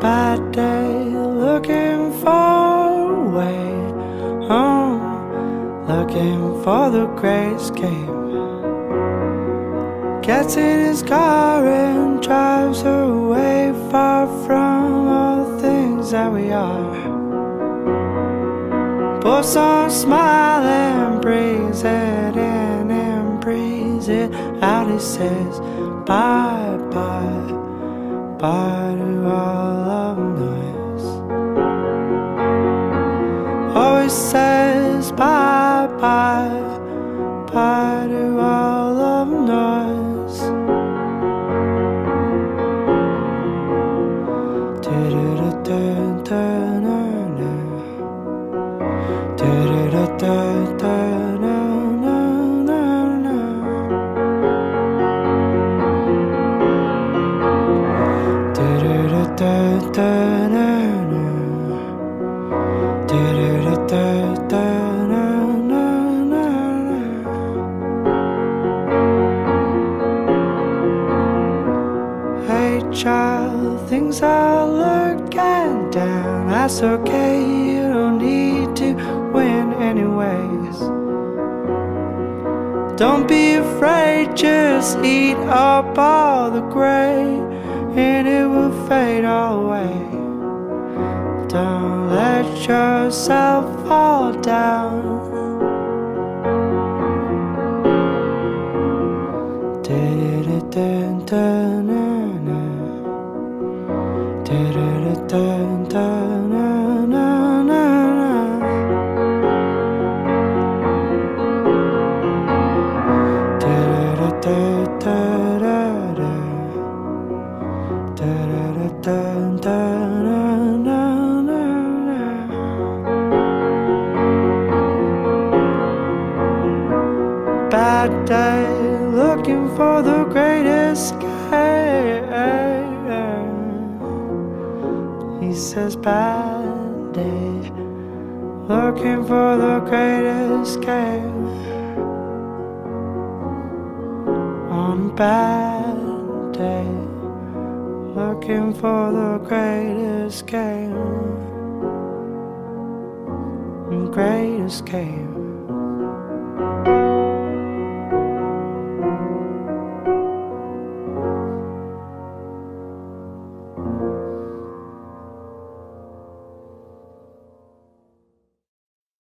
Bad day, looking far away. home. looking for the great escape. Gets in his car and drives away, far from all things that we are. Puts on a smile and brings it in and brings it out. He says, Bye, bye, bye. Always says, Bye, bye, bye to all of noise. Hey child, things are looking down. That's okay, you don't need to win anyways. Don't be afraid, just eat up all the gray, and it will fade away. Don't let yourself fall down. Bad day, looking for the greatest escape. He says, Bad day, looking for the greatest escape. On a bad day, looking for the greatest escape. Great escape.